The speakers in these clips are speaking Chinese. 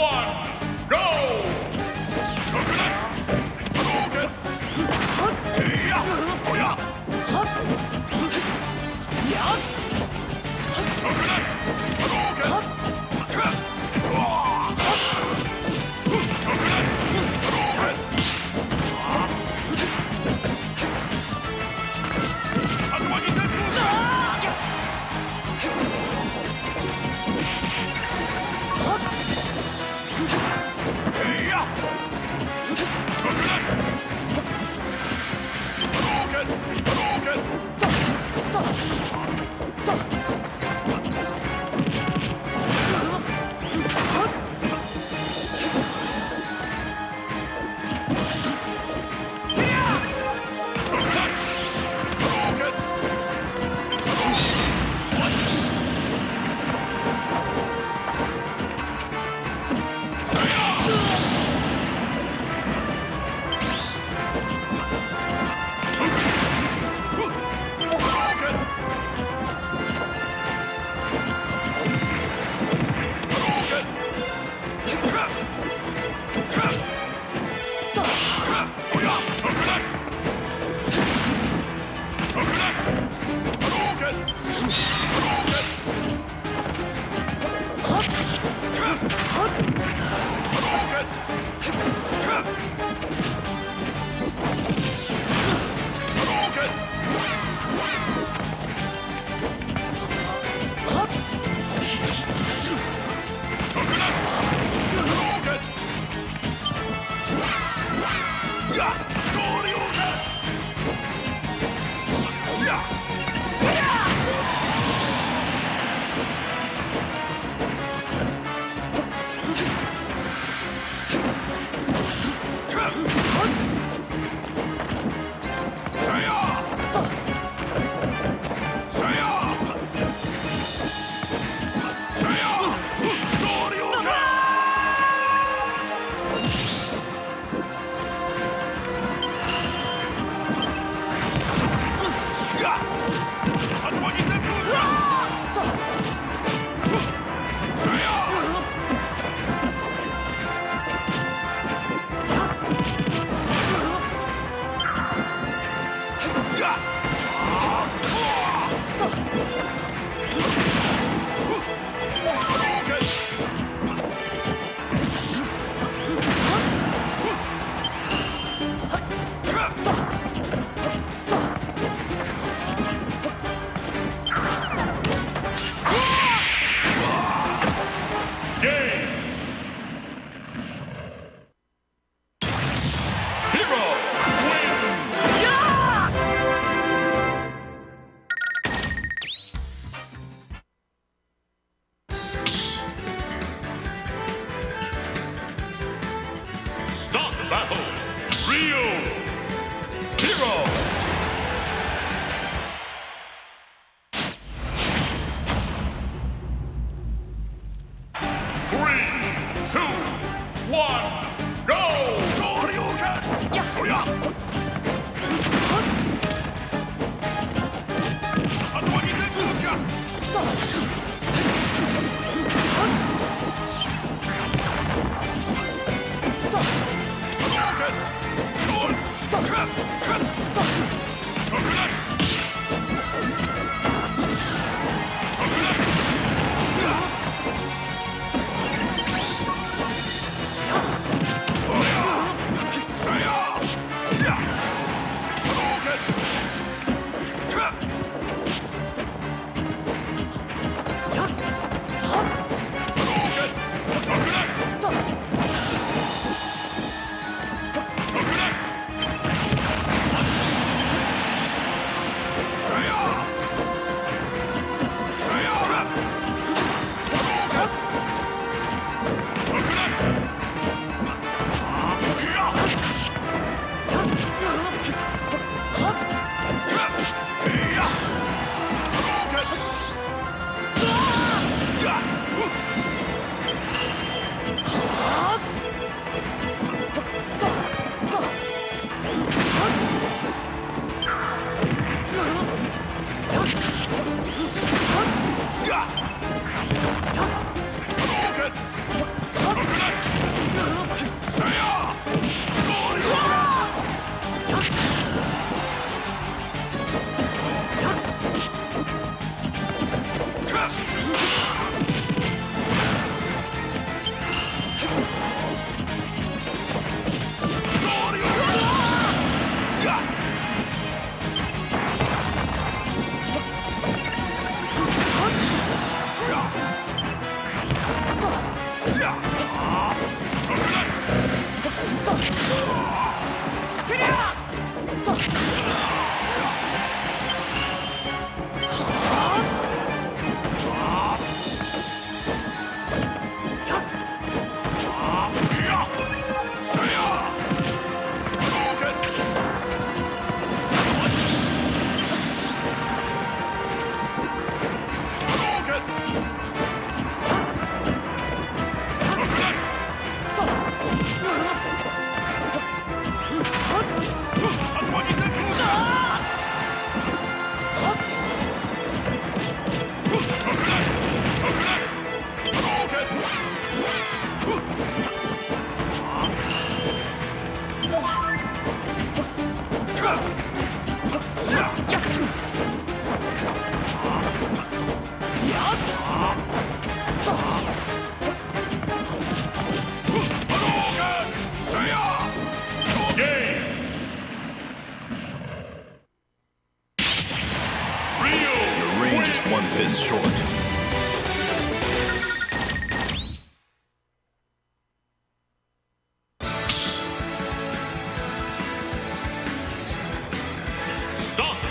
one.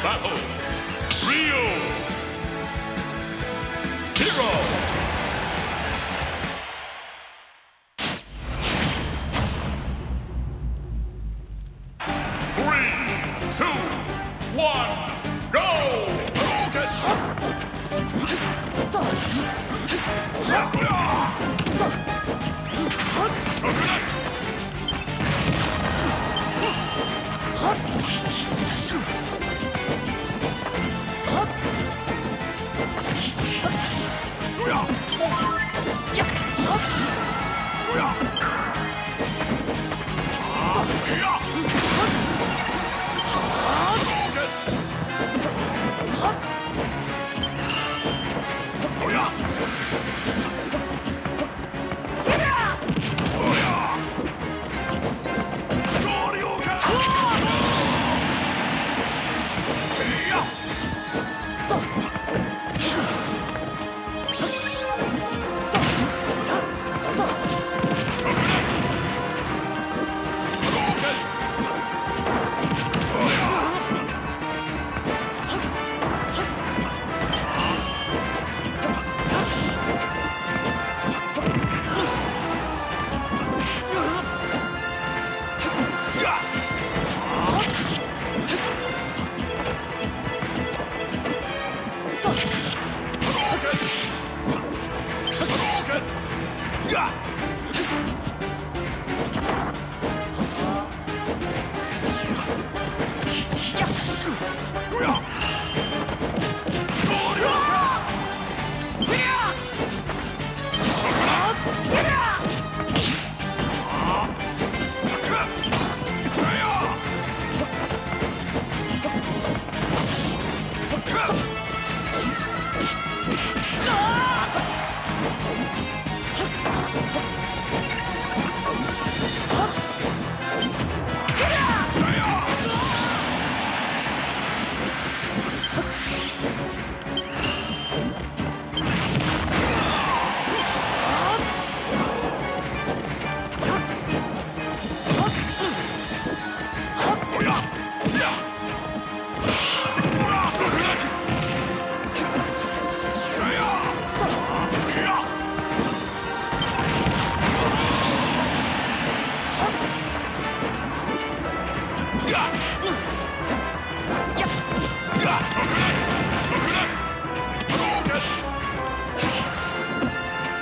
Battle!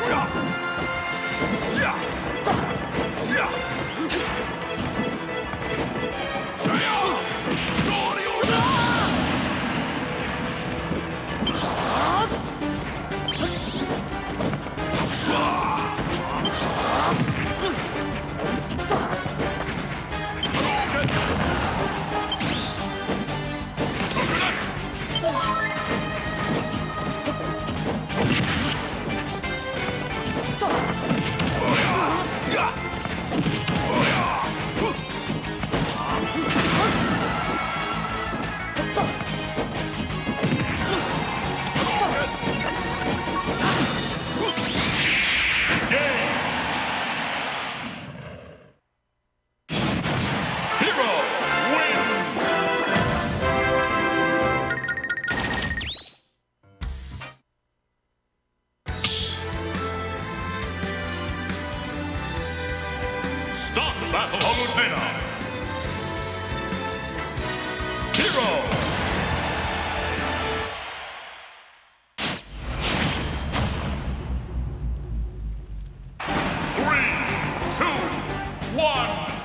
Hero one,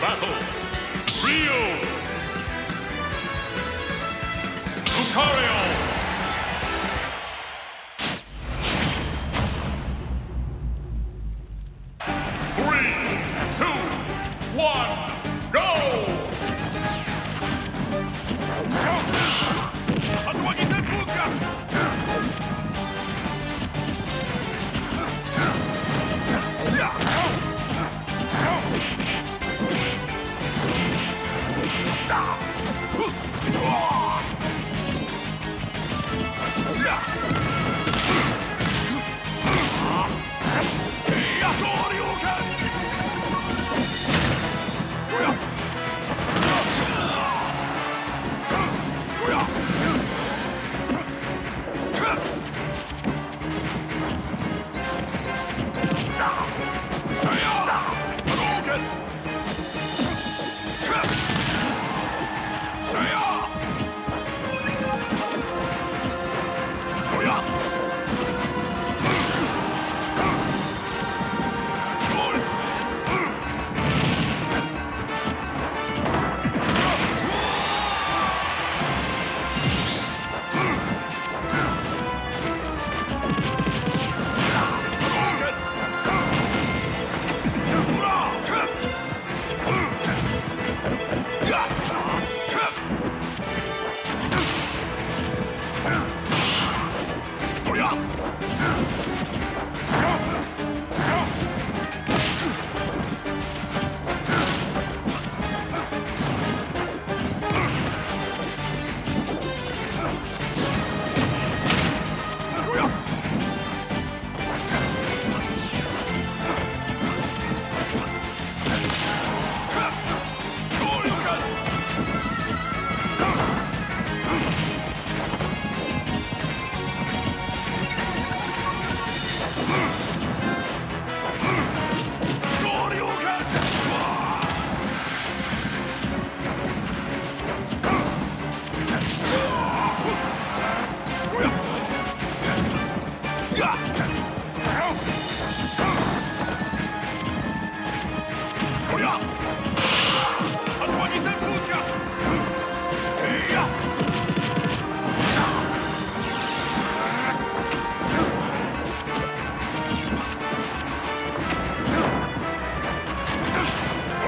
battle. Rio. Lucario.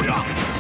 旅长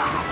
了。